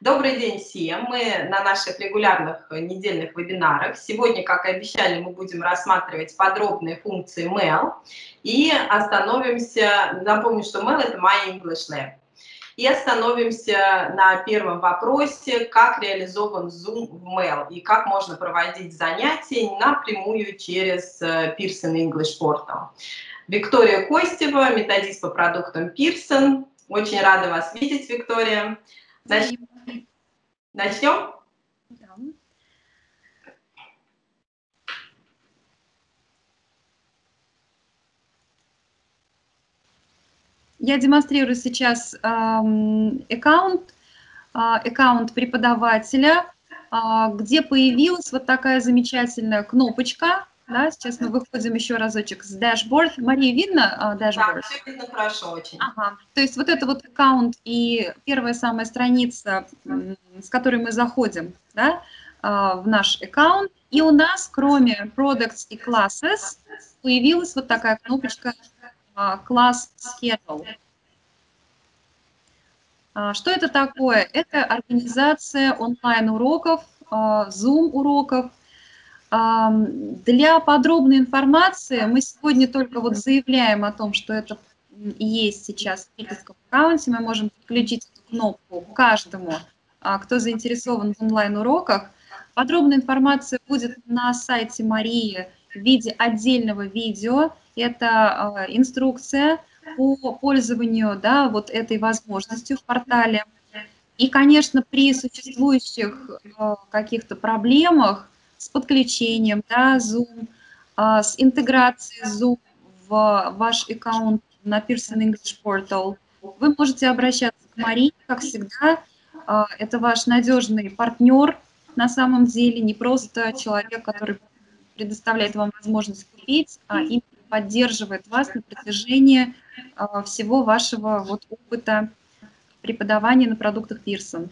Добрый день всем. Мы на наших регулярных недельных вебинарах. Сегодня, как и обещали, мы будем рассматривать подробные функции Mail и остановимся, напомню, что Mail – это My English Lab. И остановимся на первом вопросе, как реализован Zoom в Mail и как можно проводить занятия напрямую через э, Pearson English Portal. Виктория Костева, методист по продуктам Pearson. Очень рада вас видеть, Виктория. Начнем Начнем? Да. Я демонстрирую сейчас эм, аккаунт, э, аккаунт преподавателя, э, где появилась вот такая замечательная кнопочка. Да, сейчас мы выходим еще разочек с dashboard. Мария, видно э, dashboard? Да, все видно хорошо очень. Ага. То есть вот это вот аккаунт и первая самая страница с которой мы заходим да, а, в наш аккаунт. И у нас, кроме Products и Classes, появилась вот такая кнопочка а, Class Schedule. А, что это такое? Это организация онлайн-уроков, Zoom-уроков. Для подробной информации мы сегодня только вот заявляем о том, что это есть сейчас в пикетском аккаунте. Мы можем подключить эту кнопку каждому а, кто заинтересован в онлайн-уроках. Подробная информация будет на сайте Марии в виде отдельного видео. Это а, инструкция по пользованию да, вот этой возможностью в портале. И, конечно, при существующих а, каких-то проблемах с подключением да, Zoom, с интеграцией Zoom в ваш аккаунт на Pearson English Portal, вы можете обращаться к Марии, как всегда, а, это ваш надежный партнер на самом деле, не просто человек, который предоставляет вам возможность купить, а именно поддерживает вас на протяжении а, всего вашего вот опыта преподавания на продуктах Pearson.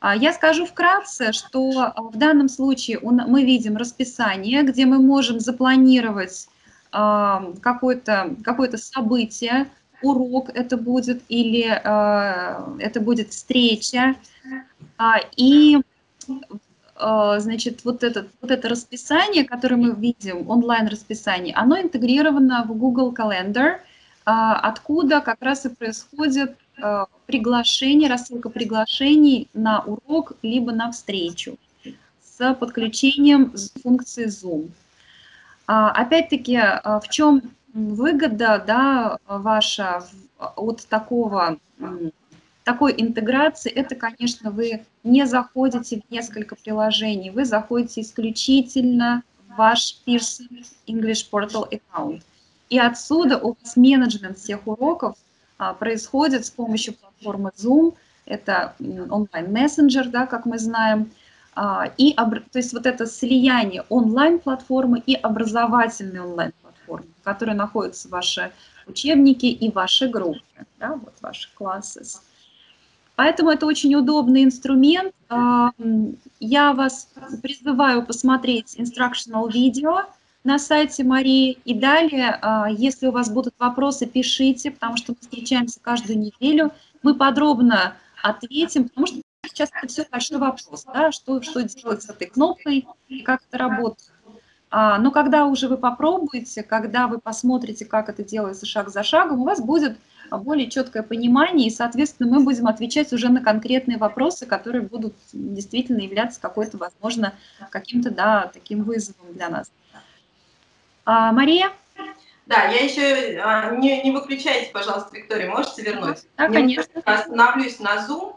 А, я скажу вкратце, что в данном случае мы видим расписание, где мы можем запланировать какое-то какое событие, урок это будет или это будет встреча, а, и а, значит, вот, этот, вот это расписание, которое мы видим, онлайн-расписание, оно интегрировано в Google Calendar, а, откуда как раз и происходит приглашение, рассылка приглашений на урок либо на встречу с подключением функции Zoom. Опять-таки, в чем выгода да, ваша от такого такой интеграции, это, конечно, вы не заходите в несколько приложений, вы заходите исключительно в ваш Pearson English Portal аккаунт. И отсюда у вас менеджмент всех уроков а, происходит с помощью платформы Zoom, это онлайн-мессенджер, да, как мы знаем, а, и, то есть вот это слияние онлайн-платформы и образовательной онлайн-платформы, в которой находятся ваши учебники и ваши группы, да, вот ваши классы. Поэтому это очень удобный инструмент. Я вас призываю посмотреть instructional видео на сайте Марии. И далее, а, если у вас будут вопросы, пишите, потому что мы встречаемся каждую неделю. Мы подробно ответим, потому что сейчас это все большой вопрос, да, что, что делать с этой кнопкой, как это работает. А, но когда уже вы попробуете, когда вы посмотрите, как это делается шаг за шагом, у вас будет более четкое понимание, и, соответственно, мы будем отвечать уже на конкретные вопросы, которые будут действительно являться какой-то, возможно, каким-то, да, таким вызовом для нас. А, Мария? Да, я еще, а, не, не выключайте, пожалуйста, Виктория, можете вернуть? Да, конечно. Остановлюсь на Zoom.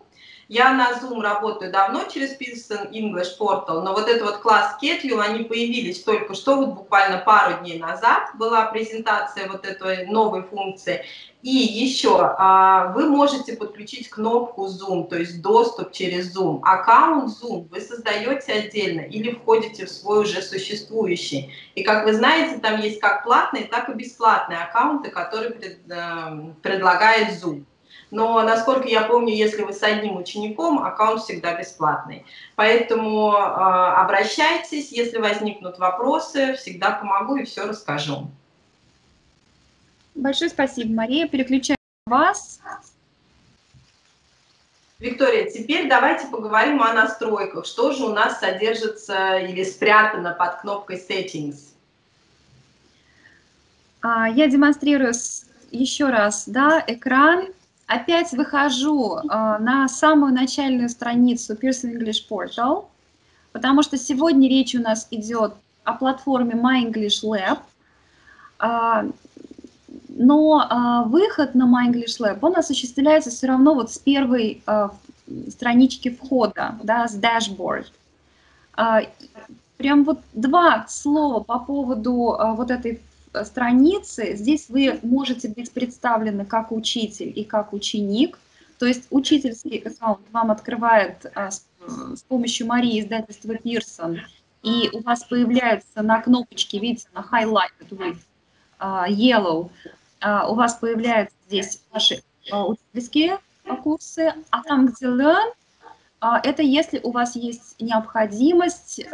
Я на Zoom работаю давно через Pearson English Portal, но вот этот вот класс Schedule, они появились только что, вот буквально пару дней назад была презентация вот этой новой функции. И еще а, вы можете подключить кнопку Zoom, то есть доступ через Zoom. Аккаунт Zoom вы создаете отдельно или входите в свой уже существующий. И как вы знаете, там есть как платные, так и бесплатные аккаунты, которые пред, э, предлагает Zoom. Но, насколько я помню, если вы с одним учеником, аккаунт всегда бесплатный. Поэтому э, обращайтесь, если возникнут вопросы, всегда помогу и все расскажу. Большое спасибо, Мария. Переключаю вас. Виктория, теперь давайте поговорим о настройках. Что же у нас содержится или спрятано под кнопкой Settings? А, я демонстрирую еще раз да, экран. Опять выхожу а, на самую начальную страницу Pearson English Portal, потому что сегодня речь у нас идет о платформе My English Lab. А, но а, выход на My English Lab, он осуществляется все равно вот с первой а, странички входа, да, с dashboard. А, прям вот два слова по поводу а, вот этой страницы. Здесь вы можете быть представлены как учитель и как ученик. То есть учительский аккаунт вам открывает а, с, с помощью Марии издательства Pearson, и у вас появляется на кнопочке, видите, на highlighted with yellow, у вас появляются здесь ваши учительские курсы, а там, где Learn, это если у вас есть необходимость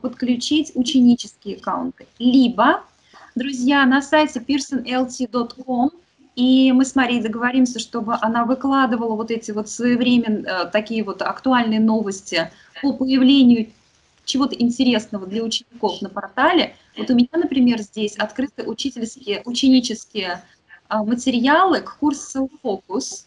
подключить ученические аккаунты. Либо, друзья, на сайте pearsonlt.com, и мы с Марией договоримся, чтобы она выкладывала вот эти вот своевременные, такие вот актуальные новости по появлению чего-то интересного для учеников на портале. Вот у меня, например, здесь открыты учительские, ученические а, материалы к курсу «Фокус».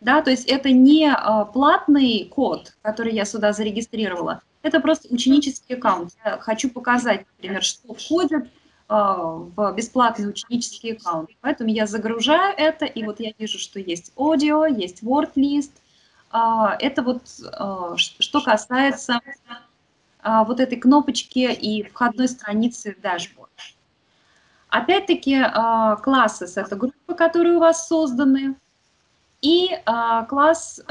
Да, то есть это не а, платный код, который я сюда зарегистрировала, это просто ученический аккаунт. Я хочу показать, например, что входит в бесплатный ученический аккаунт. Поэтому я загружаю это, и вот я вижу, что есть аудио, есть word list. Это вот что касается а, вот этой кнопочки и входной страницы Dashboard. Опять-таки а, классы – это группы, которые у вас созданы, и а, класс,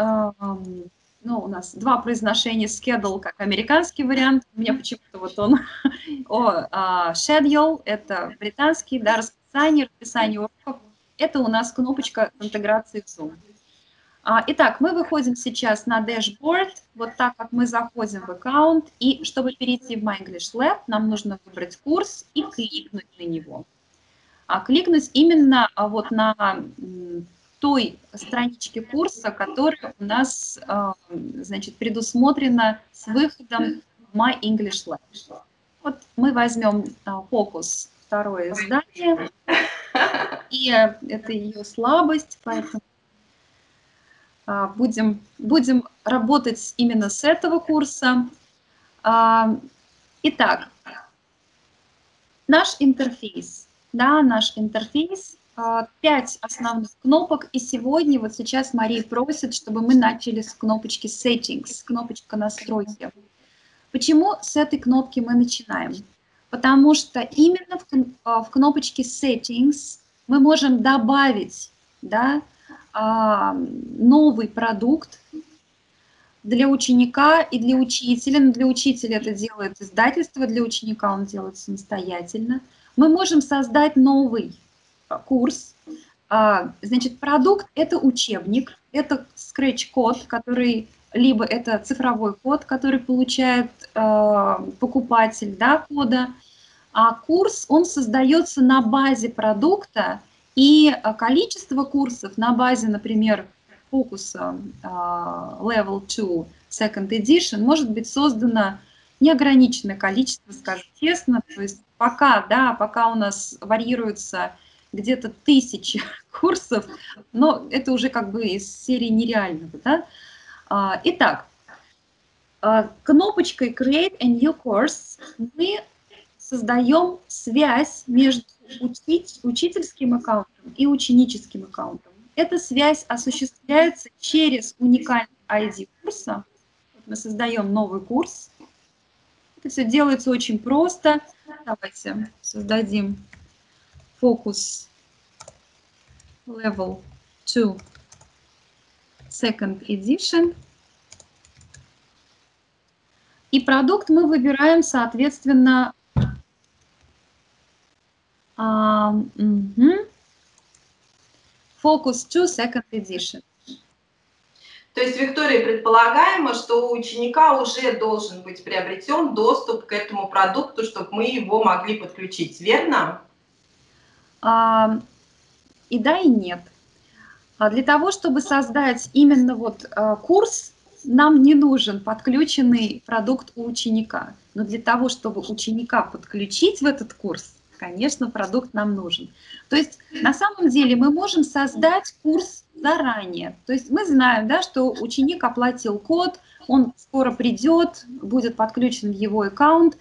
ну, у нас два произношения schedule, как американский вариант, у меня почему-то вот он, о, schedule – это британский, да, расписание, расписание уроков, это у нас кнопочка интеграции в Zoom. А, итак, мы выходим сейчас на dashboard, вот так как мы заходим в аккаунт, и чтобы перейти в My English Lab, нам нужно выбрать курс и кликнуть на него. А кликнуть именно а, вот на той страничке курса, которая у нас, а, значит, предусмотрена с выходом My English Lab. Вот мы возьмем фокус второе издание, и это ее слабость, поэтому а, будем, будем работать именно с этого курса. А, итак, наш интерфейс. Да, наш интерфейс. А, пять основных кнопок. И сегодня, вот сейчас Мария просит, чтобы мы начали с кнопочки Settings, кнопочка настройки. Почему с этой кнопки мы начинаем? Потому что именно в, в кнопочке Settings мы можем добавить да, а, новый продукт для ученика и для учителя. Но для учителя это делает издательство, для ученика он делает самостоятельно. Мы можем создать новый а, курс. А, значит, продукт – это учебник, это scratch-код, который либо это цифровой код, который получает покупатель да, кода, а курс, он создается на базе продукта, и а, количество курсов на базе, например, фокуса а, Level 2 Second Edition может быть создано неограниченное количество, скажем честно, то есть пока, да, пока у нас варьируется где-то тысячи курсов, но это уже как бы из серии нереального, да. А, итак, кнопочкой Create a New Course мы создаем связь между учить, учительским аккаунтом и ученическим аккаунтом. Эта связь осуществляется через уникальный ID курса. Мы создаем новый курс. Это все делается очень просто. Давайте создадим фокус level 2 second edition. И продукт мы выбираем, соответственно, Um, угу. Focus 2 Second Edition. То есть, Виктория, предполагаемо, что у ученика уже должен быть приобретен доступ к этому продукту, чтобы мы его могли подключить, верно? А, и да, и нет. А для того, чтобы создать именно вот э, курс, нам не нужен подключенный продукт у ученика. Но для того, чтобы ученика подключить в этот курс, конечно, продукт нам нужен. То есть на самом деле мы можем создать курс заранее. То есть мы знаем, да, что ученик оплатил код, он скоро придет, будет подключен в его аккаунт,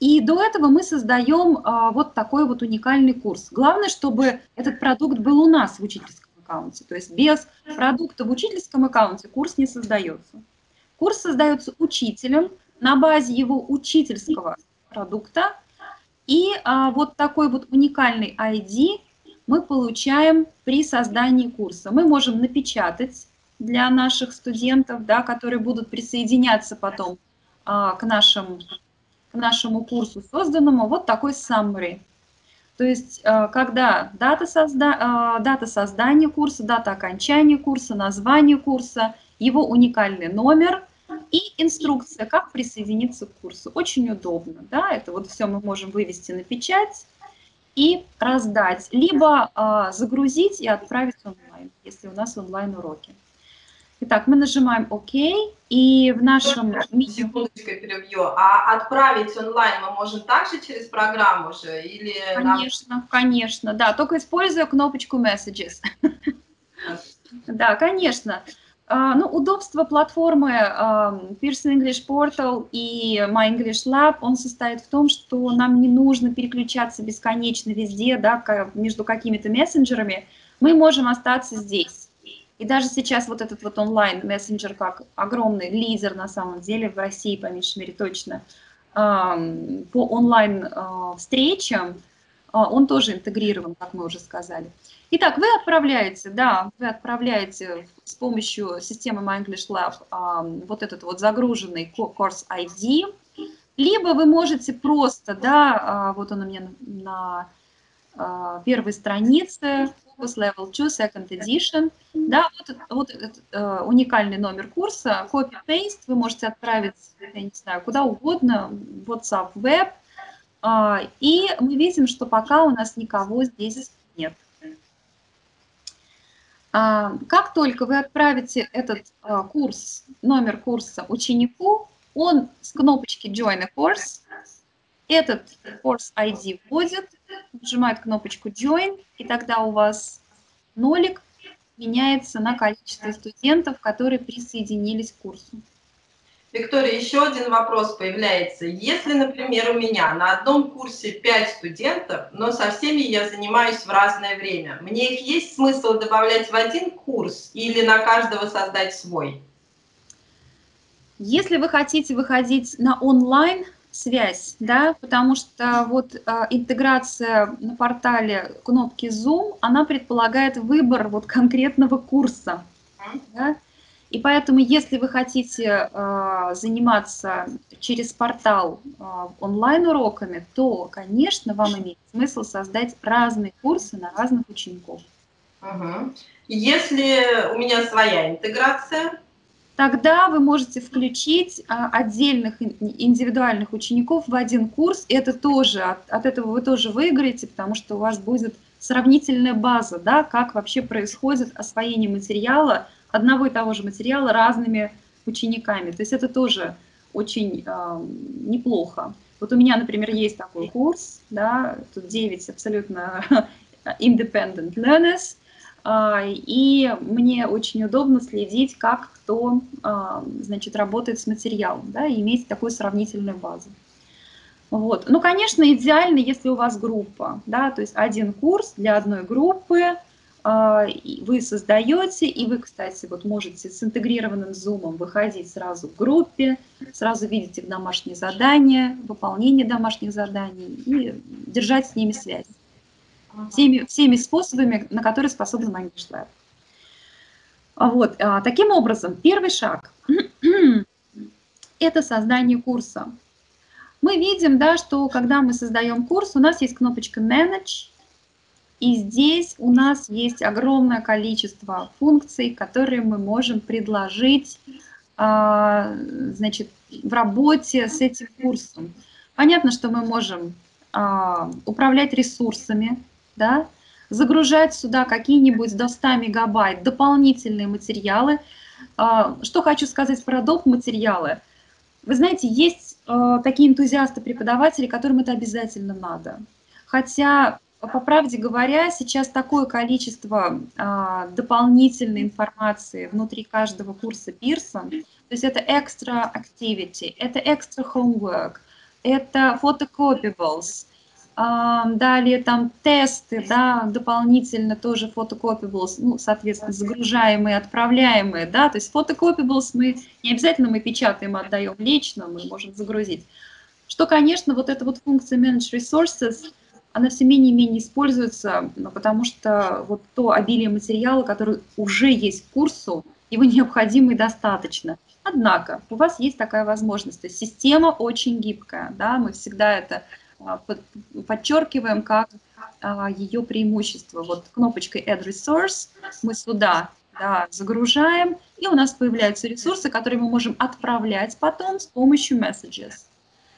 и до этого мы создаем а, вот такой вот уникальный курс. Главное, чтобы этот продукт был у нас в учительском аккаунте. То есть без продукта в учительском аккаунте курс не создается. Курс создается учителем на базе его учительского продукта. И а, вот такой вот уникальный ID мы получаем при создании курса. Мы можем напечатать для наших студентов, да, которые будут присоединяться потом а, к, нашим, к нашему курсу созданному, вот такой summary. То есть, а, когда дата, созда, а, дата создания курса, дата окончания курса, название курса, его уникальный номер и инструкция, как присоединиться к курсу. Очень удобно, да, это вот все мы можем вывести на печать, и раздать, либо а, загрузить и отправить онлайн, если у нас онлайн-уроки. Итак, мы нажимаем ОК, и в нашем... Секундочку перебью. А отправить онлайн мы можем также через программу же? Или конечно, нам... конечно, да, только используя кнопочку Messages. Да, конечно. А, ну, удобство платформы Pearson English Portal и My English Lab, он состоит в том, что нам не нужно переключаться бесконечно везде, да, между какими-то мессенджерами. Мы можем остаться здесь. И даже сейчас вот этот вот онлайн-мессенджер, как огромный лидер на самом деле в России, по меньшей мере, точно, по онлайн-встречам, а, он тоже интегрирован, как мы уже сказали. Итак, вы отправляете, да, вы отправляете с помощью системы My English Lab а, вот этот вот загруженный курс ID, либо вы можете просто, да, а, вот он у меня на первой странице, Focus Level 2 Second Edition, да, вот, вот этот uh, уникальный номер курса, copy-paste, вы можете отправить, я не знаю, куда угодно, WhatsApp, Web, а, и мы видим, что пока у нас никого здесь нет. А, как только вы отправите этот а, курс, номер курса ученику, он с кнопочки Join a Course, этот course ID вводит, нажимает кнопочку Join, и тогда у вас нолик меняется на количество студентов, которые присоединились к курсу. Виктория, еще один вопрос появляется. Если, например, у меня на одном курсе 5 студентов, но со всеми я занимаюсь в разное время, мне их есть смысл добавлять в один курс или на каждого создать свой? Если вы хотите выходить на онлайн связь, да, потому что вот э, интеграция на портале кнопки Zoom, она предполагает выбор вот конкретного курса, да, и поэтому, если вы хотите э, заниматься через портал э, онлайн-уроками, то, конечно, вам имеет смысл создать разные курсы на разных учеников. Угу. Если у меня своя интеграция, тогда вы можете включить а, отдельных индивидуальных учеников в один курс. Это тоже, от, от этого вы тоже выиграете, потому что у вас будет сравнительная база, да, как вообще происходит освоение материала одного и того же материала разными учениками. То есть это тоже очень э, неплохо. Вот у меня, например, есть такой курс, да, тут 9 абсолютно independent learners, и мне очень удобно следить, как кто, э, значит, работает с материалом, да, и иметь такую сравнительную базу. Вот. Ну, конечно, идеально, если у вас группа, да, то есть один курс для одной группы, а, вы создаете, и вы, кстати, вот можете с интегрированным зумом выходить сразу в группе, сразу видите домашние задания, выполнение домашних заданий и держать с ними связь. Всеми, всеми способами, на которые способен Lab. Вот, а, таким образом, первый шаг – это создание курса. Мы видим, да, что когда мы создаем курс, у нас есть кнопочка Manage, и здесь у нас есть огромное количество функций, которые мы можем предложить а, значит, в работе с этим курсом. Понятно, что мы можем а, управлять ресурсами, да? загружать сюда какие-нибудь до 100 мегабайт дополнительные материалы. А, что хочу сказать про доп. материалы. Вы знаете, есть э, такие энтузиасты-преподаватели, которым это обязательно надо. Хотя, по правде говоря, сейчас такое количество э, дополнительной информации внутри каждого курса Pearson, то есть это extra activity, это extra homework, это photocopiables, Далее там тесты, да, дополнительно тоже photocopyables, ну, соответственно, загружаемые, отправляемые, да, то есть photocopyables мы, не обязательно мы печатаем, отдаем лично, мы можем загрузить. Что, конечно, вот эта вот функция Manage Resources, она все менее и менее используется, ну, потому что вот то обилие материала, который уже есть к курсу, его необходимо и достаточно. Однако у вас есть такая возможность. То есть система очень гибкая, да, мы всегда это а, подчеркиваем как а, ее преимущество. Вот кнопочкой Add Resource мы сюда да, загружаем, и у нас появляются ресурсы, которые мы можем отправлять потом с помощью Messages.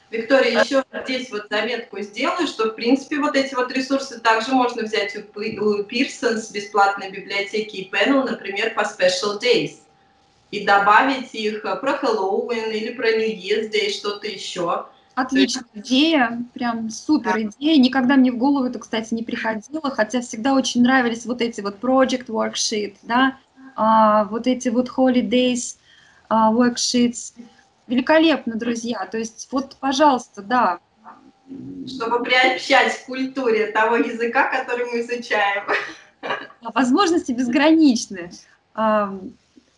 Виктория, еще здесь вот заметку сделаю, что, в принципе, вот эти вот ресурсы также можно взять у Pearson с бесплатной библиотеки и Panel, например, по Special Days, и добавить их про Хэллоуин или про New Year's Day, что-то еще. Отличная идея, прям супер идея. Никогда мне в голову это, кстати, не приходило, хотя всегда очень нравились вот эти вот project worksheet, да, а, вот эти вот holidays а, worksheets. Великолепно, друзья. То есть вот, пожалуйста, да. Чтобы приобщать к культуре того языка, который мы изучаем. Возможности безграничны. А,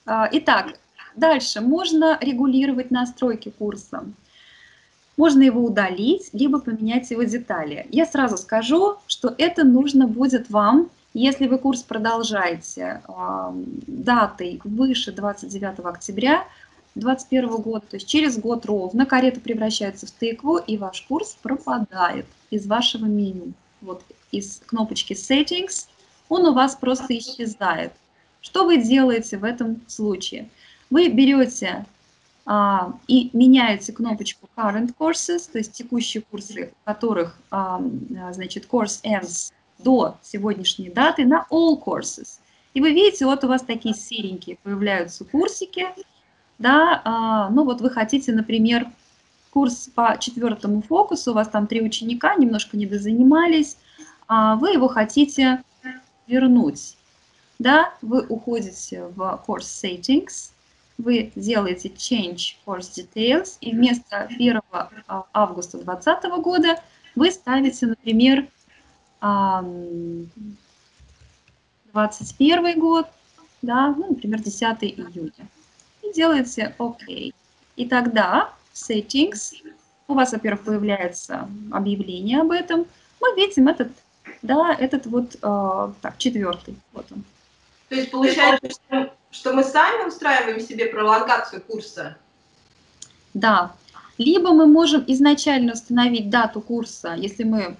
а, итак, дальше. Можно регулировать настройки курса. Можно его удалить, либо поменять его детали. Я сразу скажу, что это нужно будет вам, если вы курс продолжаете э, датой выше 29 октября 2021 года, то есть через год ровно карета превращается в тыкву, и ваш курс пропадает из вашего меню. Вот из кнопочки Settings он у вас просто исчезает. Что вы делаете в этом случае? Вы берете и меняете кнопочку Current Courses, то есть текущие курсы, которых, а, значит, course ends до сегодняшней даты, на All Courses. И вы видите, вот у вас такие серенькие появляются курсики, да, а, ну вот вы хотите, например, курс по четвертому фокусу, у вас там три ученика, немножко недозанимались, вы его хотите вернуть, да, вы уходите в Course Settings, вы делаете Change Course Details, и вместо 1 а, августа 2020 года вы ставите, например, 21 год, да, ну, например, 10 июня. И делаете ОК. И тогда в Settings у вас, во-первых, появляется объявление об этом. Мы видим этот, да, этот вот, э, так, четвертый, вот он. То есть получается, что что мы сами устраиваем себе пролонгацию курса? Да. Либо мы можем изначально установить дату курса, если мы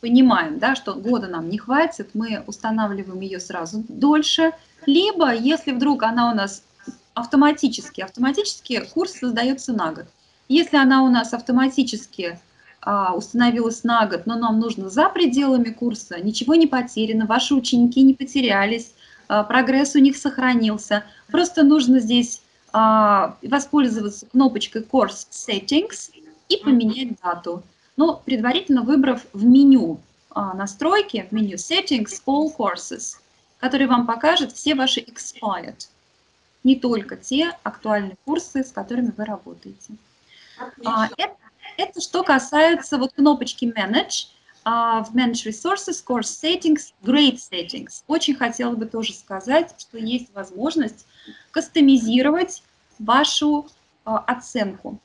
понимаем, да, что года нам не хватит, мы устанавливаем ее сразу дольше. Либо, если вдруг она у нас автоматически, автоматически курс создается на год. Если она у нас автоматически а, установилась на год, но нам нужно за пределами курса, ничего не потеряно, ваши ученики не потерялись, прогресс у них сохранился. Просто нужно здесь а, воспользоваться кнопочкой Course Settings и поменять дату. Но предварительно выбрав в меню а, настройки, в меню Settings All Courses, который вам покажет все ваши expired, не только те актуальные курсы, с которыми вы работаете. Это, это что касается вот кнопочки Manage в Manage Resources, Course Settings, Grade Settings. Очень хотела бы тоже сказать, что есть возможность кастомизировать вашу а, оценку.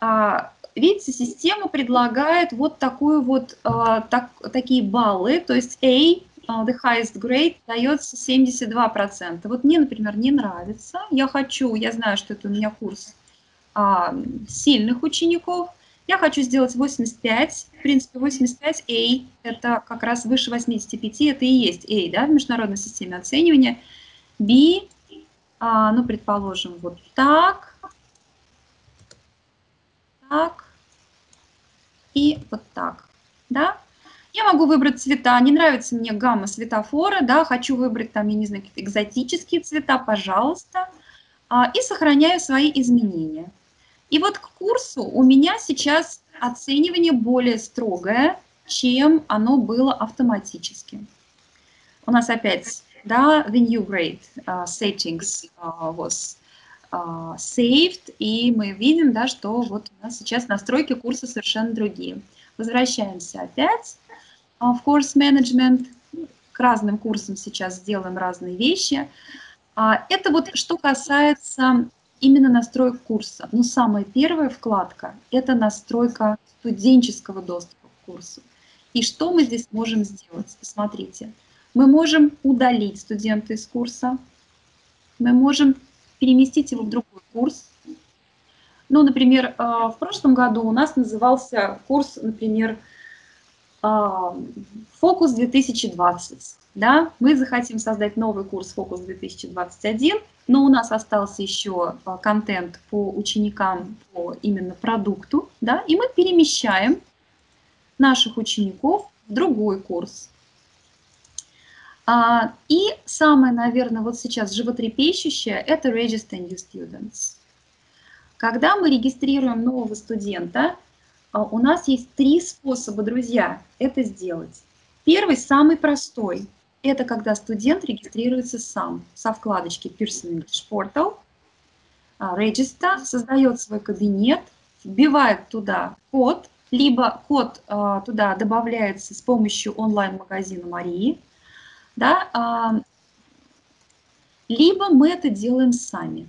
А, видите, система предлагает вот такую вот, а, так, такие баллы, то есть A, the highest grade, дается 72%. Вот мне, например, не нравится, я хочу, я знаю, что это у меня курс сильных учеников, я хочу сделать 85, в принципе, 85A, это как раз выше 85, это и есть A, да, в международной системе оценивания. B, а, ну, предположим, вот так, так и вот так, да. Я могу выбрать цвета. Не нравится мне гамма светофора, да, хочу выбрать там, я не знаю, какие-то экзотические цвета, пожалуйста. А, и сохраняю свои изменения. И вот к курсу у меня сейчас оценивание более строгое, чем оно было автоматически. У нас опять, да, the new grade uh, settings uh, was uh, saved, и мы видим, да, что вот у нас сейчас настройки курса совершенно другие. Возвращаемся опять uh, в course management. К разным курсам сейчас сделаем разные вещи. Uh, это вот что касается именно настроек курса. Но самая первая вкладка – это настройка студенческого доступа к курсу. И что мы здесь можем сделать? Посмотрите. Мы можем удалить студента из курса, мы можем переместить его в другой курс. Ну, например, а, в прошлом году у нас назывался курс, например, «Фокус 2020». Да? Мы захотим создать новый курс «Фокус 2021», но у нас остался еще а, контент по ученикам, по именно продукту, да? и мы перемещаем наших учеников в другой курс. А, и самое, наверное, вот сейчас животрепещущее – это Register New Students. Когда мы регистрируем нового студента, у нас есть три способа, друзья, это сделать. Первый, самый простой – это когда студент регистрируется сам со вкладочки Pearson English Portal, а, Register, создает свой кабинет, вбивает туда код, либо код туда добавляется с помощью онлайн-магазина Марии – да, а, либо мы это делаем сами.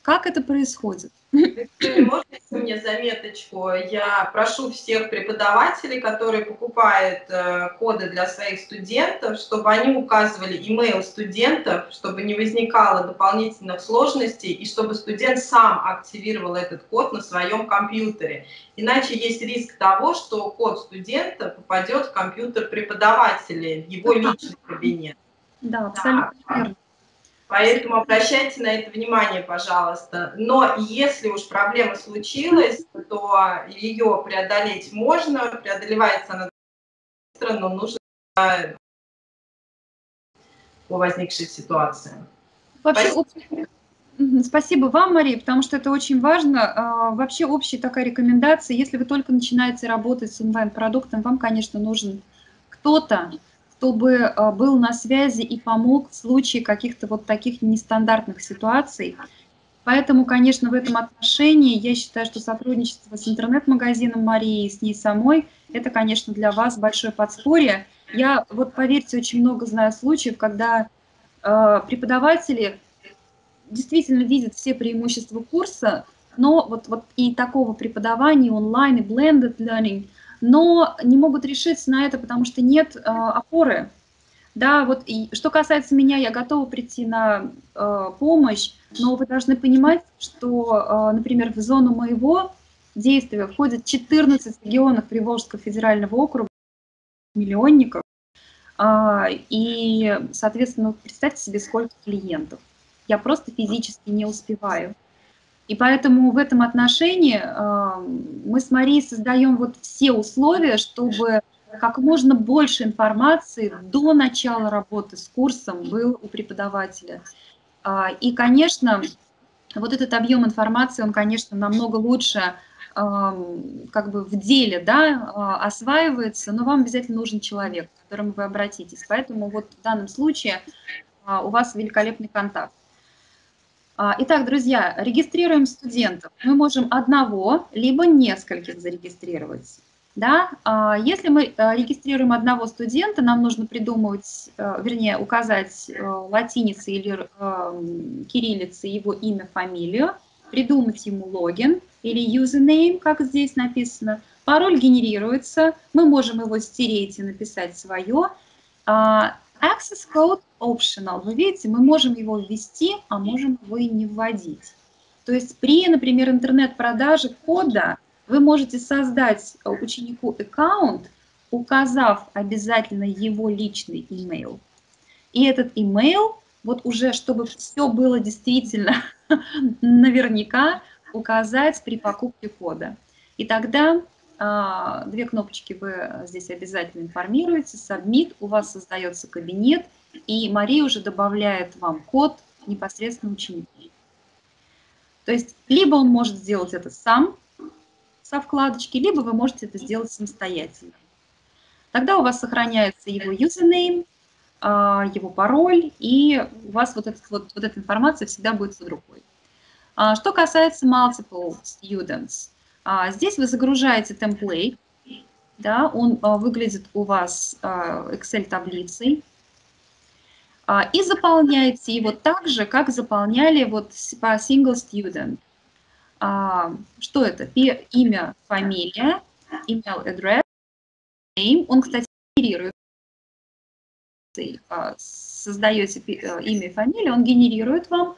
Как это происходит? Можно мне заметочку? Я прошу всех преподавателей, которые покупают э, коды для своих студентов, чтобы они указывали email студентов, чтобы не возникало дополнительных сложностей, и чтобы студент сам активировал этот код на своем компьютере. Иначе есть риск того, что код студента попадет в компьютер преподавателя, в его личный кабинет. Да, абсолютно верно. Поэтому обращайте на это внимание, пожалуйста. Но если уж проблема случилась, то ее преодолеть можно, преодолевается она быстро, но нужно по возникшей ситуации. Вообще, Спасибо. Спасибо вам, Мария, потому что это очень важно. А, вообще общая такая рекомендация, если вы только начинаете работать с онлайн-продуктом, вам, конечно, нужен кто-то, чтобы а, был на связи и помог в случае каких-то вот таких нестандартных ситуаций. Поэтому, конечно, в этом отношении я считаю, что сотрудничество с интернет-магазином Марии и с ней самой, это, конечно, для вас большое подспорье. Я, вот поверьте, очень много знаю случаев, когда э, преподаватели действительно видят все преимущества курса, но вот, вот и такого преподавания онлайн, и blended learning – но не могут решиться на это, потому что нет э, опоры. Да, вот и что касается меня, я готова прийти на э, помощь, но вы должны понимать, что, э, например, в зону моего действия входит 14 регионов Приволжского федерального округа, миллионников, э, и, соответственно, представьте себе, сколько клиентов. Я просто физически не успеваю. И поэтому в этом отношении э, мы с Марией создаем вот все условия, чтобы как можно больше информации до начала работы с курсом был у преподавателя. Э, и, конечно, вот этот объем информации, он, конечно, намного лучше э, как бы в деле да, осваивается, но вам обязательно нужен человек, к которому вы обратитесь. Поэтому вот в данном случае у вас великолепный контакт. А, итак, друзья, регистрируем студентов. Мы можем одного, либо нескольких зарегистрировать. Да? А, если мы а, регистрируем одного студента, нам нужно придумывать, вернее, указать латиницей или кириллицей его имя, фамилию, придумать ему логин или username, как здесь написано. Пароль генерируется, мы можем его стереть и написать свое. Access code optional. Вы видите, мы можем его ввести, а можем его и не вводить. То есть при, например, интернет-продаже кода вы можете создать ученику аккаунт, указав обязательно его личный email. И этот email, вот уже чтобы все было действительно наверняка, указать при покупке кода. И тогда две кнопочки вы здесь обязательно информируете. Submit, у вас создается кабинет, и Мария уже добавляет вам код непосредственно ученику. То есть либо он может сделать это сам со вкладочки, либо вы можете это сделать самостоятельно. Тогда у вас сохраняется его username, а, его пароль, и у вас вот, этот, вот, вот эта информация всегда будет под рукой. А, что касается multiple students, а, здесь вы загружаете темплейт, да, он выглядит у вас Excel-таблицей, и заполняете его так же, как заполняли вот по single student. Что это? Имя, фамилия, email address, name. Он, кстати, генерирует а, создаете э, имя и фамилию, он генерирует вам,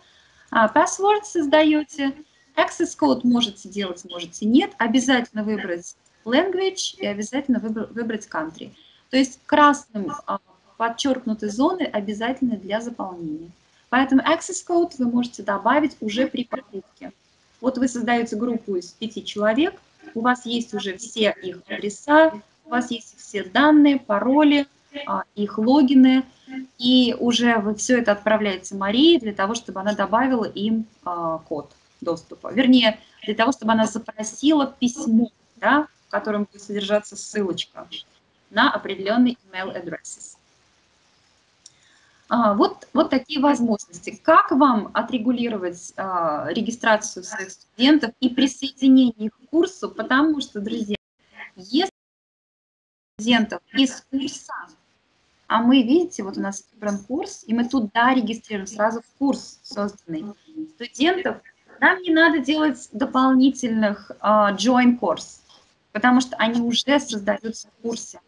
а, password создаете, access code можете делать, можете нет, обязательно выбрать language и обязательно выбрать country. То есть красным а, подчеркнуты зоны обязательны для заполнения. Поэтому access code вы можете добавить уже при покупке. Вот вы создаете группу из пяти человек, у вас есть уже все их адреса, у вас есть все данные, пароли, а, их логины, и уже вы все это отправляете Марии для того, чтобы она добавила им а, код доступа. Вернее, для того, чтобы она запросила письмо, да, в котором будет содержаться ссылочка на определенный email addresses. А, вот, вот такие возможности. Как вам отрегулировать а, регистрацию своих студентов и присоединение их к курсу? Потому что, друзья, если студентов из курса а мы, видите, вот у нас выбран курс, и мы туда регистрируем сразу в курс созданный. Студентов нам не надо делать дополнительных uh, join course, потому что они уже создаются в курсе.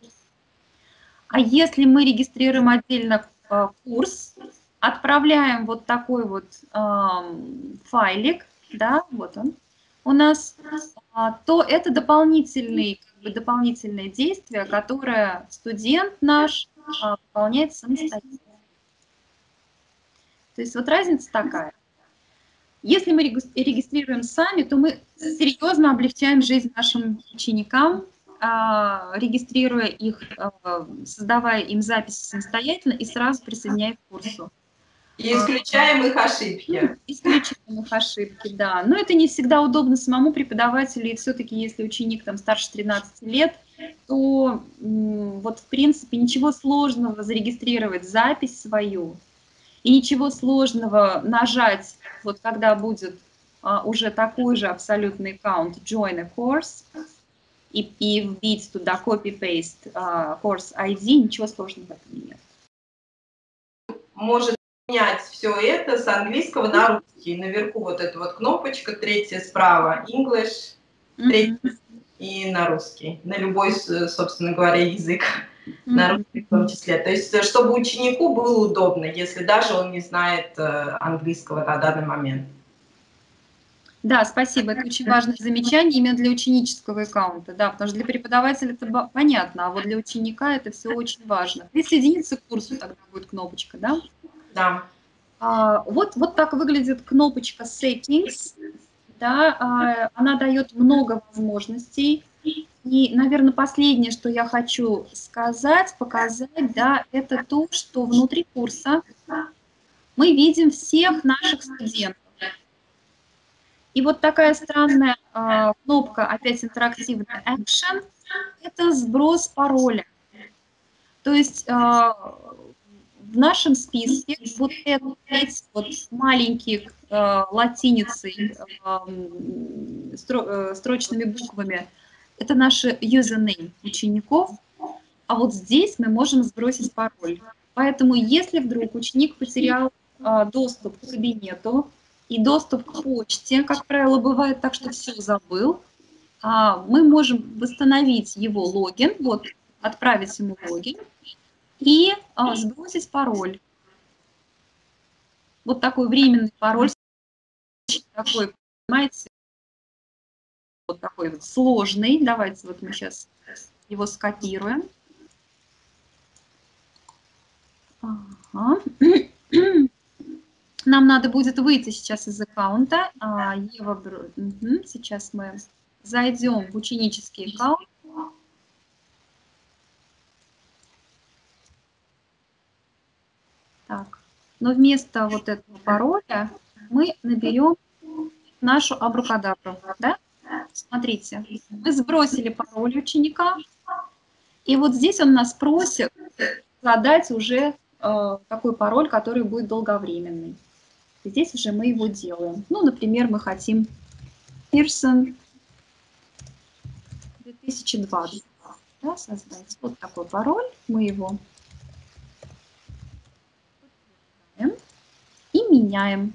А если мы регистрируем отдельно uh, курс, отправляем вот такой вот uh, файлик, да, вот он у нас, uh, то это дополнительный, как бы, дополнительное действие, которое студент наш выполнять самостоятельно. То есть вот разница такая. Если мы регистрируем сами, то мы серьезно облегчаем жизнь нашим ученикам, а, регистрируя их, а, создавая им записи самостоятельно и сразу присоединяя к курсу. И исключаем их ошибки. Исключаем их ошибки, да. Но это не всегда удобно самому преподавателю, и все-таки если ученик там старше 13 лет, то вот в принципе ничего сложного зарегистрировать запись свою, и ничего сложного нажать, вот когда будет а, уже такой же абсолютный аккаунт Join a Course, и, и вбить туда copy-paste uh, course ID, ничего сложного в этом нет. Может менять все это с английского на русский. Наверху вот эта вот кнопочка, третья справа English, третья mm-hmm. и на русский, на любой, собственно говоря, язык. На русский в том числе. То есть, чтобы ученику было удобно, если даже он не знает э, английского на данный момент. Да, спасибо. Это очень важное замечание именно для ученического аккаунта, да, потому что для преподавателя это понятно, а вот для ученика это все очень важно. Присоединиться к курсу тогда будет кнопочка, да? Да. А, вот, вот так выглядит кнопочка Settings. Да, а, она дает много возможностей. И, наверное, последнее, что я хочу сказать, показать, да, это то, что внутри курса мы видим всех наших студентов. И вот такая странная э, кнопка, опять интерактивная Action, это сброс пароля. То есть э, в нашем списке вот эти вот маленькие э, латиницей, э, стро, э, строчными буквами, это наши username учеников, а вот здесь мы можем сбросить пароль. Поэтому если вдруг ученик потерял э, доступ к кабинету и доступ к почте, как правило, бывает так, что все забыл, э, мы можем восстановить его логин, вот отправить ему логин, и а, сбросить пароль. Вот такой временный пароль, такой, понимаете, вот такой вот сложный. Давайте вот мы сейчас его скопируем. Ага. Нам надо будет выйти сейчас из аккаунта. А, Ева, угу. сейчас мы зайдем в ученический аккаунт. Так, но вместо вот этого пароля мы наберем нашу абракадабру, да? Смотрите, мы сбросили пароль ученика, и вот здесь он нас просит задать уже э, такой пароль, который будет долговременный. Здесь уже мы его делаем. Ну, например, мы хотим Pearson 2020 да, создать. Вот такой пароль, мы его и меняем.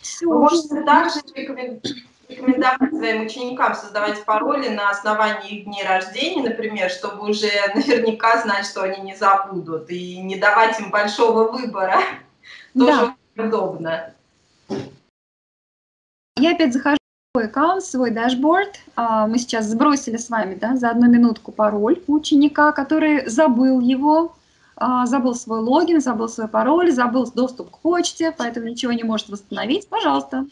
Все. Можете также рекомендовать своим ученикам создавать пароли на основании их дней рождения, например, чтобы уже наверняка знать, что они не забудут, и не давать им большого выбора. Тоже да. удобно. Я опять захожу в свой аккаунт, свой дашборд. А, мы сейчас сбросили с вами да, за одну минутку пароль ученика, который забыл его, а, забыл свой логин, забыл свой пароль, забыл доступ к почте, поэтому ничего не может восстановить. Пожалуйста,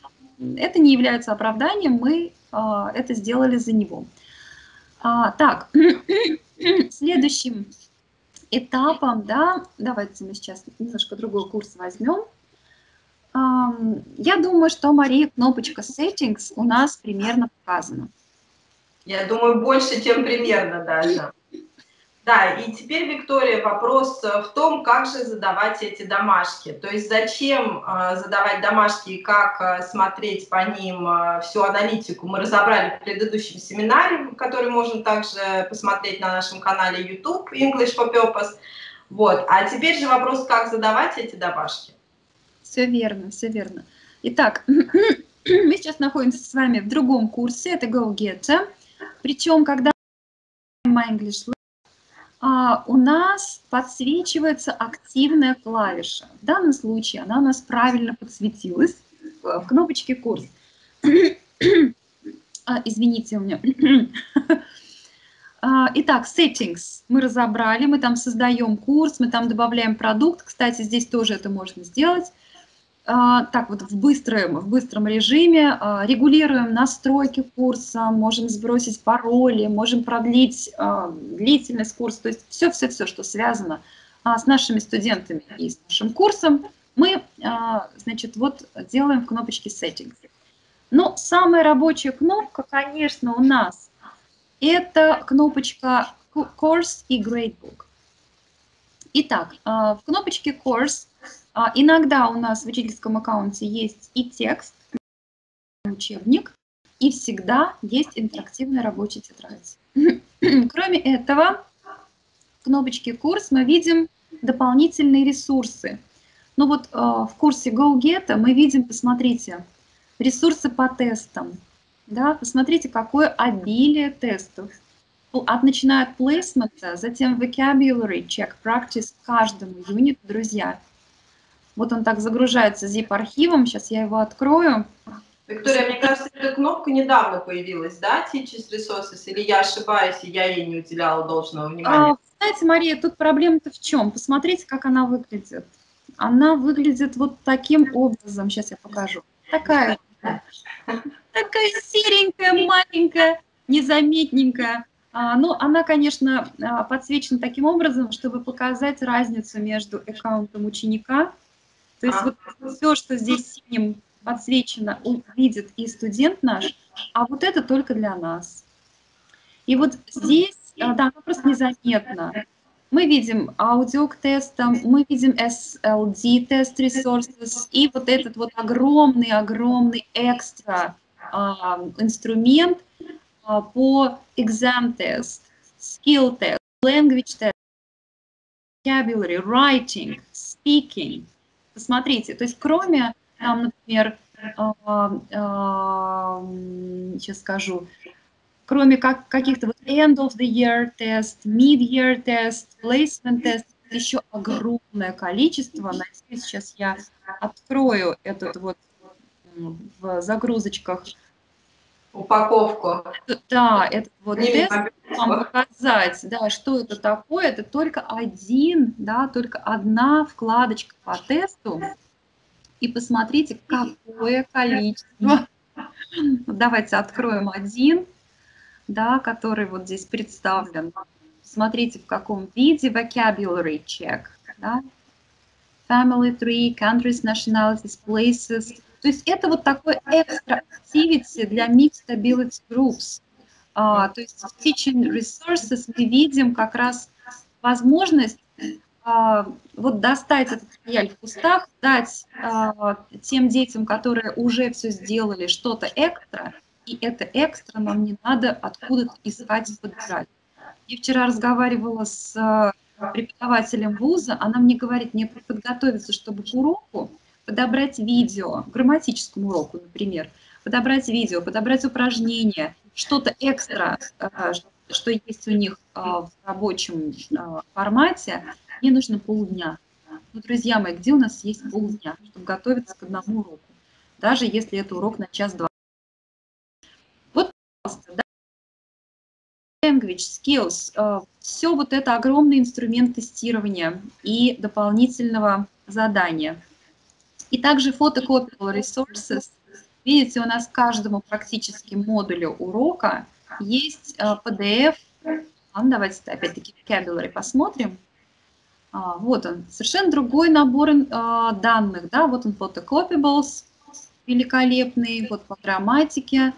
это не является оправданием, мы а, это сделали за него. А, так, следующим этапом, да, давайте мы сейчас немножко другой курс возьмем. Я думаю, что, Мария, кнопочка Settings у нас примерно показана. Я думаю, больше, чем примерно даже. Да, и теперь, Виктория, вопрос э, в том, как же задавать эти домашки. То есть зачем э, задавать домашки и как э, смотреть по ним всю аналитику, мы разобрали в предыдущем семинаре, который можно также посмотреть на нашем канале YouTube English for Purpose. Вот. А теперь же вопрос, как задавать эти домашки. Все верно, все верно. Итак, мы сейчас находимся с вами в другом курсе, это GoGet. Причем, когда My English а, у нас подсвечивается активная клавиша. В данном случае она у нас правильно подсветилась в кнопочке «Курс». а, извините, у меня... А, итак, settings мы разобрали, мы там создаем курс, мы там добавляем продукт. Кстати, здесь тоже это можно сделать. А, так вот в быстром, в быстром режиме а, регулируем настройки курса, можем сбросить пароли, можем продлить а, длительность курса, то есть все-все-все, что связано с нашими студентами и с нашим курсом, мы, значит, вот делаем в кнопочке Settings. Но самая рабочая кнопка, конечно, у нас это кнопочка Course и Gradebook. Итак, в кнопочке Course иногда у нас в учительском аккаунте есть и текст, учебник, и всегда есть интерактивная рабочая тетрадь. Кроме этого, в кнопочке «Курс» мы видим дополнительные ресурсы. Ну вот э, в курсе GoGet мы видим, посмотрите, ресурсы по тестам. Да, посмотрите, какое обилие тестов. От, начиная от плейсмента, затем vocabulary, check, practice каждому юниту, друзья. Вот он так загружается zip-архивом. Сейчас я его открою. Виктория, мне кажется, эта кнопка недавно появилась, да, Teachers Resources, или я ошибаюсь, и я ей не уделяла должного внимания? А, знаете, Мария, тут проблема-то в чем? Посмотрите, как она выглядит. Она выглядит вот таким образом. Сейчас я покажу. Такая, такая серенькая, маленькая, незаметненькая. А, ну, она, конечно, а, подсвечена таким образом, чтобы показать разницу между аккаунтом ученика то есть вот все, что здесь синим подсвечено, видит и студент наш, а вот это только для нас. И вот здесь, а, да, оно просто незаметно. Мы видим аудио к тестам, мы видим SLD, тест resources, и вот этот вот огромный-огромный экстра а, инструмент а, по exam тест, skill тест, language тест, vocabulary, writing, speaking – Посмотрите, то есть кроме, там, например, а, а, сейчас скажу, кроме как, каких-то вот end of the year тест, mid-year тест, placement тест, еще огромное количество. Надеюсь, сейчас я открою этот вот в загрузочках упаковку. Да, этот вот Не тест вам показать, да, что это такое. Это только один, да, только одна вкладочка по тесту. И посмотрите, какое количество. Давайте откроем один, да, который вот здесь представлен. Смотрите, в каком виде vocabulary check, да. family tree, countries, nationalities, places. То есть это вот такой extra activity для mixed ability groups. А, то есть в teaching resources мы видим как раз возможность а, вот достать этот рояль в кустах, дать а, тем детям, которые уже все сделали, что-то экстра, и это экстра нам не надо откуда-то искать и подбирать. Я вчера разговаривала с а, преподавателем вуза, она мне говорит, мне подготовиться, чтобы к уроку подобрать видео, грамматическому уроку, например, подобрать видео, подобрать упражнения, что-то экстра, что есть у них в рабочем формате, мне нужно полдня. Ну, друзья мои, где у нас есть полдня, чтобы готовиться к одному уроку? Даже если это урок на час-два. Вот, пожалуйста, да? language, skills, э, все вот это огромный инструмент тестирования и дополнительного задания. И также photocopyable resources. Видите, у нас каждому практически модулю урока есть э, PDF. Давайте опять-таки vocabulary посмотрим. А, вот он, совершенно другой набор а, данных, да, вот он photocopyables, великолепный, вот по грамматике,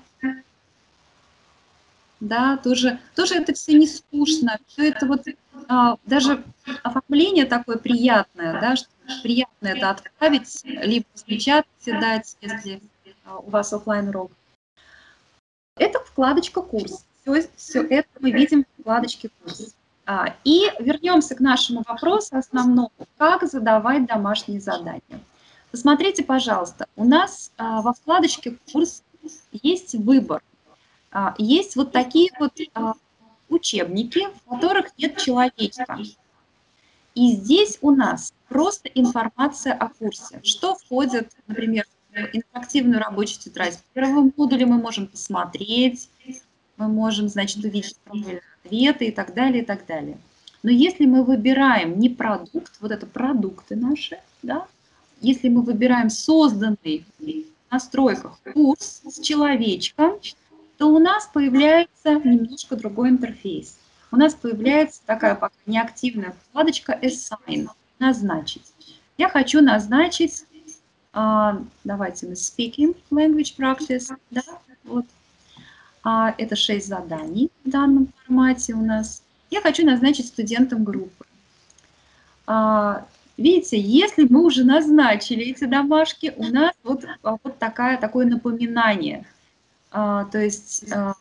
да, тоже, тоже это все не скучно, все это вот, а, даже оформление такое приятное, да, что приятно это отправить, либо распечатать и дать, если а, у вас офлайн урок. Это вкладочка курс. Все, все это мы видим в вкладочке курс. А, и вернемся к нашему вопросу основному, как задавать домашние задания. Посмотрите, пожалуйста, у нас а, во вкладочке «Курс» есть выбор. А, есть вот такие вот учебники, в которых нет человечка. И здесь у нас просто информация о курсе. Что входит, например, в интерактивную рабочую тетрадь. В первом модуле мы можем посмотреть, мы можем, значит, увидеть ответы и так далее, и так далее. Но если мы выбираем не продукт, вот это продукты наши, да, если мы выбираем созданный в настройках курс с человечком, то у нас появляется немножко другой интерфейс. У нас появляется такая пока неактивная вкладочка Assign, назначить. Я хочу назначить, а, давайте мы Speaking Language Practice, да, вот а, это 6 заданий в данном формате у нас. Я хочу назначить студентам группы. А, видите, если мы уже назначили эти домашки, у нас вот, а, вот такая, такое напоминание. А, то есть а,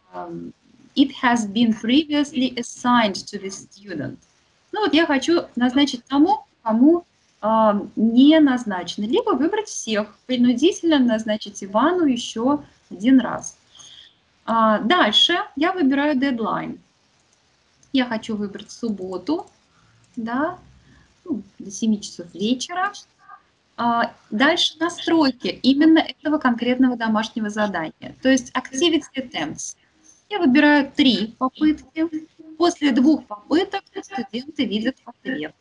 it has been previously assigned to the student. Ну вот я хочу назначить тому, кому а, не назначено. Либо выбрать всех, принудительно назначить Ивану еще один раз. Дальше я выбираю дедлайн. Я хочу выбрать субботу, да, ну, до 7 часов вечера. А, дальше настройки именно этого конкретного домашнего задания. То есть Activity Attempts. Я выбираю три попытки. После двух попыток студенты видят ответ.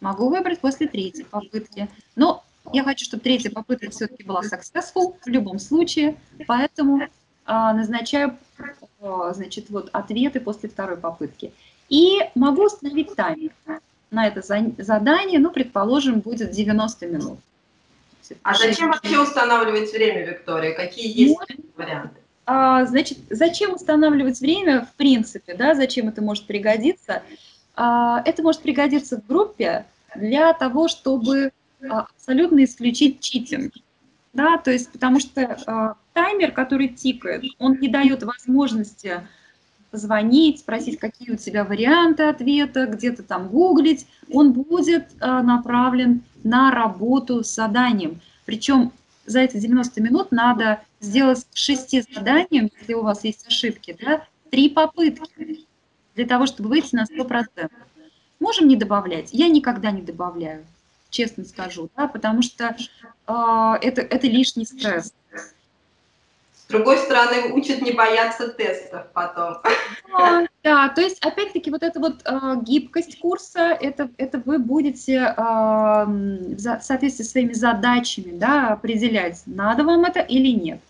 Могу выбрать после третьей попытки. Но я хочу, чтобы третья попытка все-таки была successful в любом случае, поэтому а, назначаю значит, вот, ответы после второй попытки. И могу установить таймер на это задание, ну, предположим, будет 90 минут. А зачем вообще устанавливать время, Виктория? Какие есть вот. варианты? А, значит, зачем устанавливать время, в принципе, да, зачем это может пригодиться? А, это может пригодиться в группе для того, чтобы а, абсолютно исключить читинг да, то есть потому что э, таймер, который тикает, он не дает возможности позвонить, спросить, какие у тебя варианты ответа, где-то там гуглить, он будет э, направлен на работу с заданием. Причем за эти 90 минут надо сделать шести заданиям, если у вас есть ошибки, да, три попытки для того, чтобы выйти на 100%. Можем не добавлять? Я никогда не добавляю честно скажу, да, потому что э, это, это лишний стресс. С другой стороны, учат не бояться тестов потом. Да, да то есть, опять-таки, вот эта вот э, гибкость курса, это, это вы будете э, в соответствии с своими задачами да, определять, надо вам это или нет.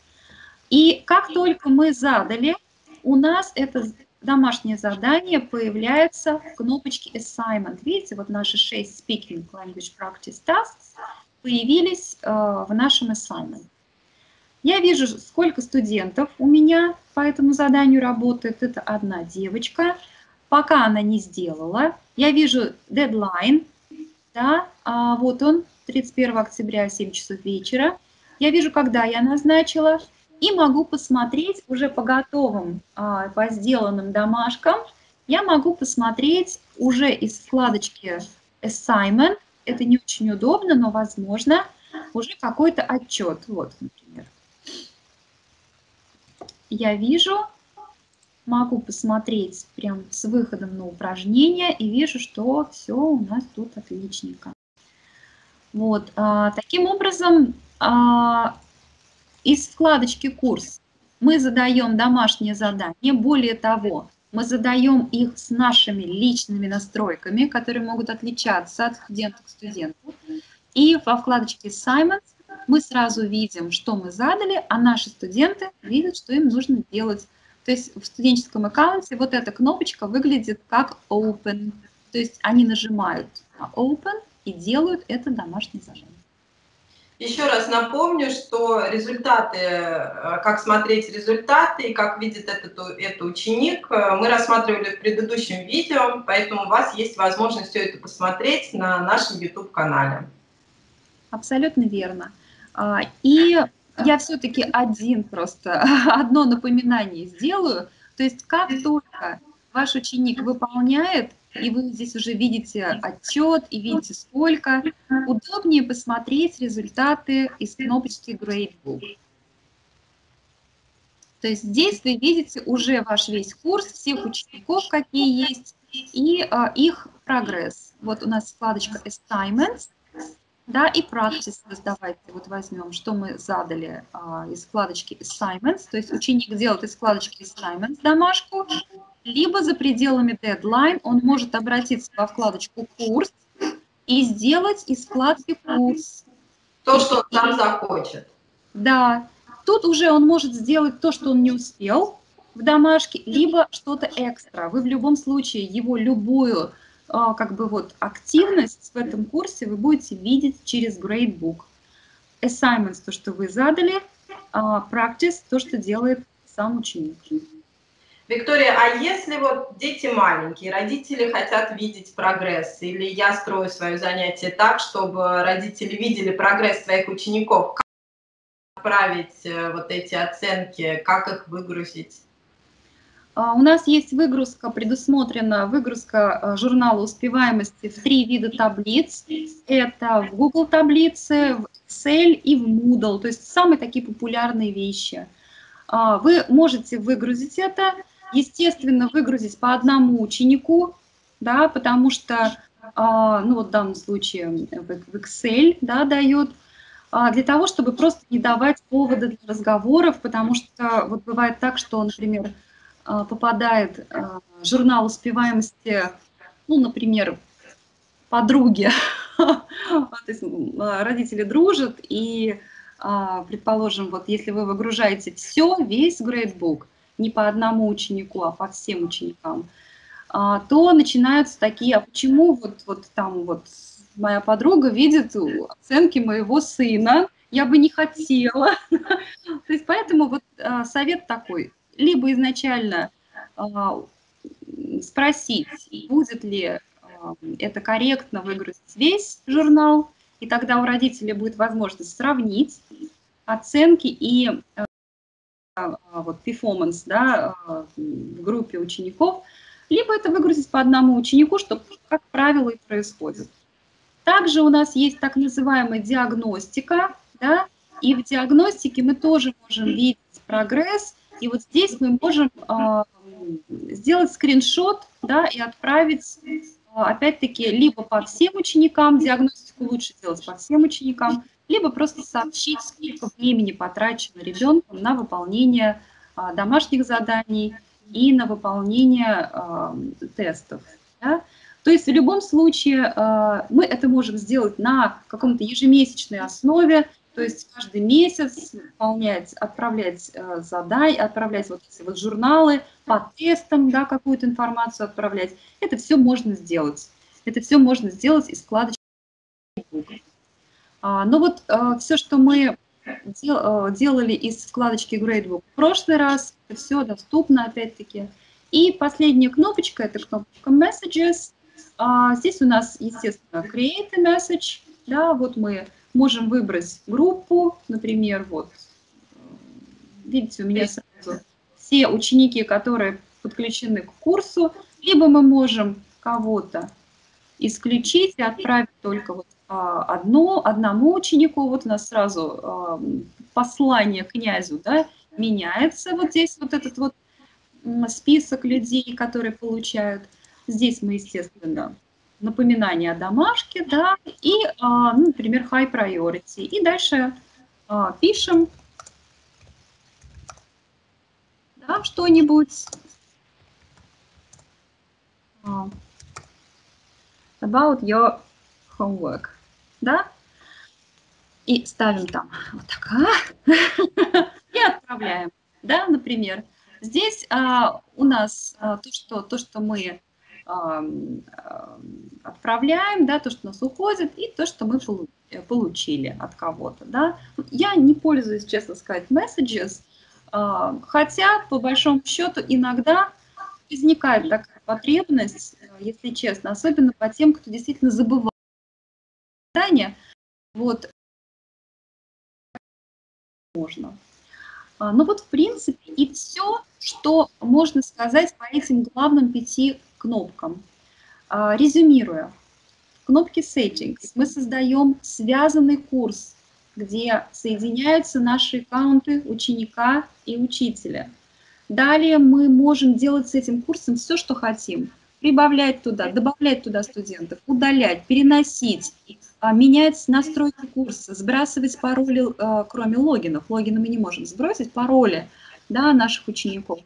И как только мы задали, у нас это домашнее задание появляется в кнопочке Assignment. Видите, вот наши 6 Speaking Language Practice Tasks появились э, в нашем Assignment. Я вижу, сколько студентов у меня по этому заданию работает. Это одна девочка. Пока она не сделала. Я вижу дедлайн. Да, а вот он, 31 октября, 7 часов вечера. Я вижу, когда я назначила. И могу посмотреть уже по готовым, а, по сделанным домашкам. Я могу посмотреть уже из вкладочки Assignment. Это не очень удобно, но возможно уже какой-то отчет. Вот, например я вижу, могу посмотреть прям с выходом на упражнение и вижу, что все у нас тут отличненько. Вот, а, таким образом, а, из вкладочки «Курс» мы задаем домашние задания. Более того, мы задаем их с нашими личными настройками, которые могут отличаться от студента к студенту. И во вкладочке Assignments мы сразу видим, что мы задали, а наши студенты видят, что им нужно делать. То есть в студенческом аккаунте вот эта кнопочка выглядит как Open. То есть они нажимают на Open и делают это домашнее задание. Еще раз напомню, что результаты, э, как смотреть результаты и как видит этот, это ученик, э, мы рассматривали в предыдущем видео, поэтому у вас есть возможность все это посмотреть на нашем YouTube-канале. Абсолютно верно. А, и я все-таки один просто, одно напоминание сделаю. То есть как только ваш ученик выполняет, и вы здесь уже видите отчет и видите сколько, удобнее посмотреть результаты из кнопочки Gradebook. То есть здесь вы видите уже ваш весь курс, всех учеников, какие есть, и а, их прогресс. Вот у нас вкладочка Assignments – да, и practice давайте вот возьмем, что мы задали а, из вкладочки assignments, то есть ученик делает из вкладочки assignments домашку, либо за пределами deadline он может обратиться во вкладочку курс и сделать из вкладки курс. То, что он там захочет. Да, тут уже он может сделать то, что он не успел в домашке, либо что-то экстра. Вы в любом случае его любую как бы вот активность в этом курсе вы будете видеть через Gradebook. Assignments, то, что вы задали, а, Practice, то, что делает сам ученик. Виктория, а если вот дети маленькие, родители хотят видеть прогресс, или я строю свое занятие так, чтобы родители видели прогресс своих учеников, как отправить э, вот эти оценки, как их выгрузить? А, у нас есть выгрузка, предусмотрена выгрузка а, журнала успеваемости в три вида таблиц. Это в Google таблице, в Excel и в Moodle, то есть самые такие популярные вещи. А, вы можете выгрузить это, естественно, выгрузить по одному ученику, да, потому что, ну вот в данном случае в Excel да, дает, для того, чтобы просто не давать повода для разговоров, потому что вот бывает так, что, например, попадает а, журнал успеваемости, ну, например, подруги, то есть а, родители дружат, и, предположим, вот если вы выгружаете все, весь грейдбук, не по одному ученику, а по всем ученикам, то начинаются такие, а почему вот, вот там вот моя подруга видит оценки моего сына, я бы не хотела. То есть поэтому вот совет такой, либо изначально а, спросить, будет ли а, это корректно выгрузить весь журнал, и тогда у родителей будет возможность сравнить оценки и а, вот performance да, в группе учеников, либо это выгрузить по одному ученику, что, как правило, и происходит. Также у нас есть так называемая диагностика, да, и в диагностике мы тоже можем видеть прогресс и вот здесь мы можем э, сделать скриншот да, и отправить, э, опять-таки, либо по всем ученикам, диагностику лучше делать по всем ученикам, либо просто сообщить, сколько времени потрачено ребенком на выполнение э, домашних заданий и на выполнение э, тестов. Да? То есть в любом случае э, мы это можем сделать на каком-то ежемесячной основе, то есть каждый месяц выполнять, отправлять э, задания, отправлять вот эти вот журналы по тестам, да, какую-то информацию отправлять. Это все можно сделать. Это все можно сделать из вкладочки а, но вот а, все, что мы дел, а, делали из вкладочки Gradebook в прошлый раз, это все доступно опять-таки. И последняя кнопочка, это кнопочка Messages. А, здесь у нас, естественно, Create a Message. Да, вот мы можем выбрать группу, например, вот, видите, у меня сразу все ученики, которые подключены к курсу, либо мы можем кого-то исключить и отправить только вот а, одно, одному ученику, вот у нас сразу а, послание князю, да, меняется вот здесь вот этот вот список людей, которые получают. Здесь мы, естественно, напоминание о домашке, да, и, а, ну, например, high priority. И дальше пишем да, что-нибудь about your homework, да? И ставим там вот так, и отправляем, да, например. Здесь а, у нас а, то, что, то, что мы а, отправляем, да, то, что у нас уходит, и то, что мы получили от кого-то, да. Я не пользуюсь, честно сказать, messages, хотя, по большому счету, иногда возникает такая потребность, э, если честно, особенно по тем, кто действительно забывает задание, вот, можно. А, ну вот, в принципе, и все, что можно сказать по этим главным пяти кнопкам. А, резюмируя, в кнопке Settings мы создаем связанный курс, где соединяются наши аккаунты ученика и учителя – Далее мы можем делать с этим курсом все, что хотим. Прибавлять туда, добавлять туда студентов, удалять, переносить, а, менять настройки курса, сбрасывать пароли, а, кроме логинов. Логины мы не можем сбросить, пароли да, наших учеников.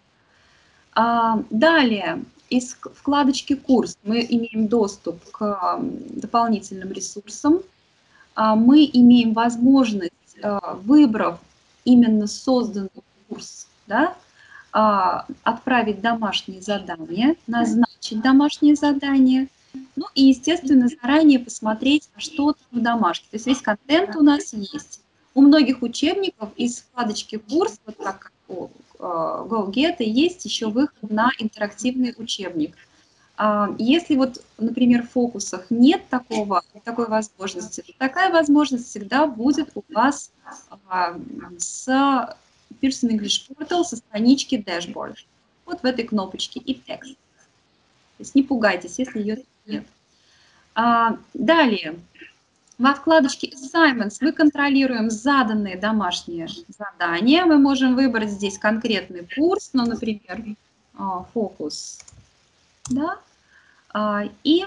Далее, из вкладочки «Курс» мы имеем доступ к дополнительным ресурсам. Мы имеем возможность, выбрав именно созданный курс, да, а, отправить домашние задания, назначить домашние задания, ну и, естественно, заранее посмотреть, что там в домашке. То есть весь контент у нас есть. У многих учебников из вкладочки «Курс», вот как а, GoGet, есть еще выход на интерактивный учебник. А, если вот, например, в фокусах нет такого, такой возможности, такая возможность всегда будет у вас с Pearson English Portal со странички Dashboard. Вот в этой кнопочке и текст. То есть не пугайтесь, если ее нет. А, далее, во вкладочке Assignments мы контролируем заданные домашние задания. Мы можем выбрать здесь конкретный курс, ну, например, фокус. Да? А, и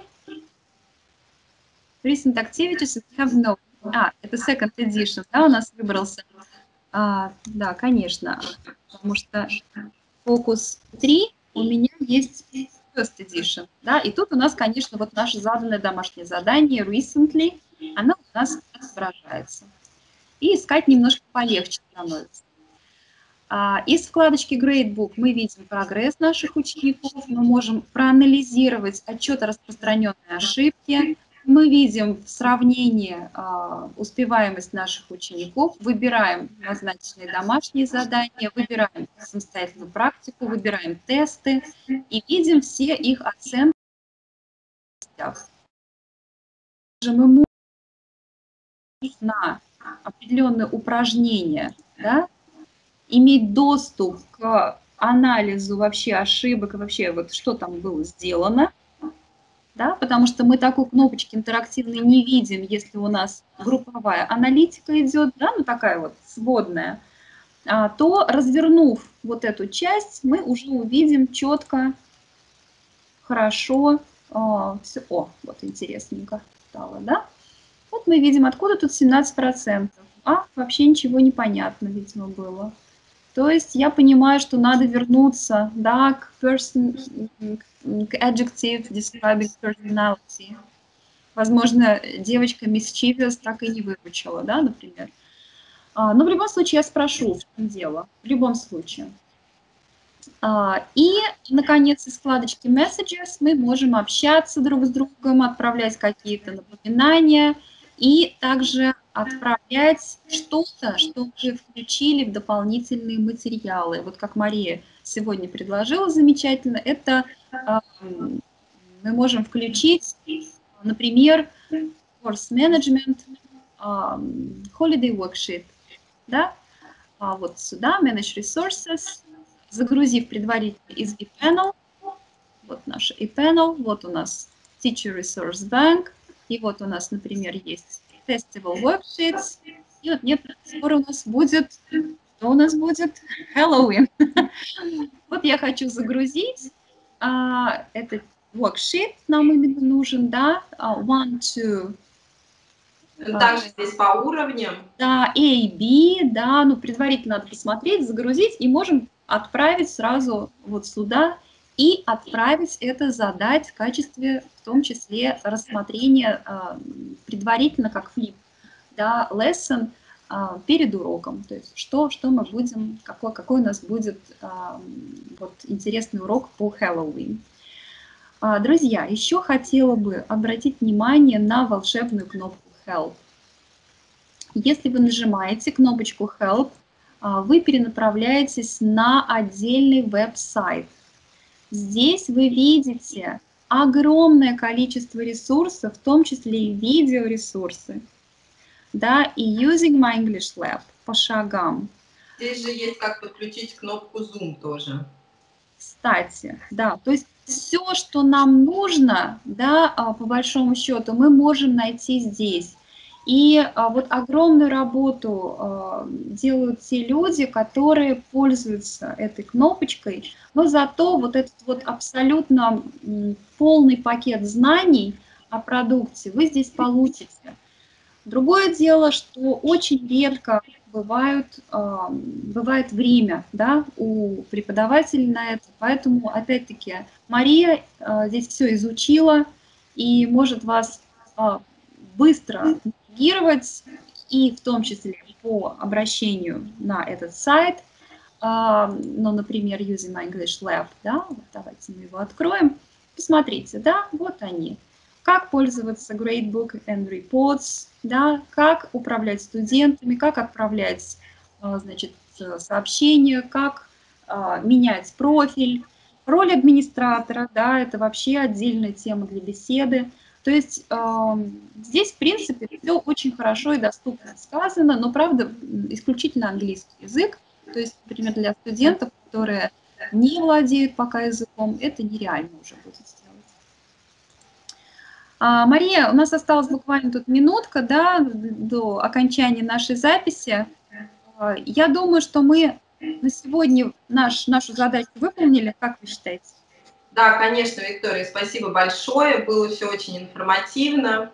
Recent Activities have no... А, это Second Edition, да, у нас выбрался а, да, конечно, потому что фокус 3 у меня есть First Edition, да, и тут у нас, конечно, вот наше заданное домашнее задание Recently, оно у нас отображается. И искать немножко полегче становится. А, из вкладочки Gradebook мы видим прогресс наших учеников, мы можем проанализировать отчет о распространенной ошибке, мы видим сравнение э, успеваемость наших учеников, выбираем назначенные домашние задания, выбираем самостоятельную практику, выбираем тесты и видим все их оценки. Мы можем на определенные упражнения, да, иметь доступ к анализу вообще ошибок, вообще вот что там было сделано, да, потому что мы такой кнопочки интерактивной не видим, если у нас групповая аналитика идет, да, ну такая вот сводная, а, то развернув вот эту часть, мы уже увидим четко, хорошо, а, все, о, вот интересненько стало, да. Вот мы видим, откуда тут 17%, а вообще ничего не понятно, видимо, было. То есть я понимаю, что надо вернуться да, к, person, к adjective describing personality. Возможно, девочка mischievous так и не выучила, да, например. А, но в любом случае я спрошу, в чем дело, в любом случае. А, и, наконец, из вкладочки Messages мы можем общаться друг с другом, отправлять какие-то напоминания и также отправлять что-то, что уже включили в дополнительные материалы. Вот как Мария сегодня предложила замечательно, это а, мы можем включить, например, Course Management, Holiday Worksheet, да, а вот сюда, Manage Resources, загрузив предварительно из ePanel, вот наш ePanel, вот у нас Teacher Resource Bank, и вот у нас, например, есть Festival Worksheets, и вот нет, скоро у нас будет, что у нас будет? Хэллоуин. вот я хочу загрузить а, этот worksheet, нам именно нужен, да, uh, one, two, также здесь по уровням. Да, A, B, да, ну предварительно надо посмотреть, загрузить, и можем отправить сразу вот сюда и отправить это задать в качестве, в том числе, рассмотрения э, предварительно, как флип, да, lesson э, перед уроком. То есть что, что мы будем, какой, какой у нас будет э, вот, интересный урок по Хэллоуин. Друзья, еще хотела бы обратить внимание на волшебную кнопку Help. Если вы нажимаете кнопочку Help, а, вы перенаправляетесь на отдельный веб-сайт. Здесь вы видите огромное количество ресурсов, в том числе и видеоресурсы. Да, и Using My English Lab по шагам. Здесь же есть как подключить кнопку Zoom тоже. Кстати, да, то есть все, что нам нужно, да, а, по большому счету, мы можем найти здесь. И а, вот огромную работу а, делают те люди, которые пользуются этой кнопочкой, но зато вот этот вот абсолютно полный пакет знаний о продукте вы здесь получите. Другое дело, что очень редко бывают, а, бывает время да, у преподавателей на это, поэтому, опять-таки, Мария здесь все изучила и может вас быстро реагировать, и в том числе по обращению на этот сайт, а, ну, например, Using My English Lab, да, вот давайте мы его откроем. Посмотрите, да, вот они. Как пользоваться Gradebook and Reports, да, как управлять студентами, как отправлять, а, значит, сообщения, как а, менять профиль, роль администратора, да, это вообще отдельная тема для беседы. То есть э, здесь, в принципе, все очень хорошо и доступно сказано, но, правда, исключительно английский язык. То есть, например, для студентов, которые не владеют пока языком, это нереально уже будет сделать. А, Мария, у нас осталась буквально тут минутка да, до окончания нашей записи. А, я думаю, что мы на сегодня наш, нашу задачу выполнили. Как вы считаете? Да, конечно, Виктория, спасибо большое. Было все очень информативно.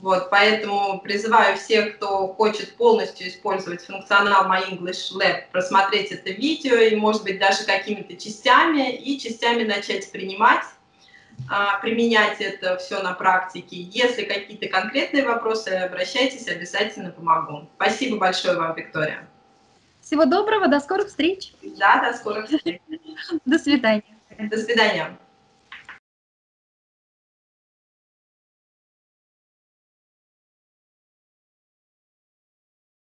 Вот, поэтому призываю всех, кто хочет полностью использовать функционал My English Lab, просмотреть это видео и, может быть, даже какими-то частями, и частями начать принимать, а, применять это все на практике. Если какие-то конкретные вопросы, обращайтесь, обязательно помогу. Спасибо большое вам, Виктория. Всего доброго, до скорых встреч. Да, до скорых встреч. До свидания. До свидания.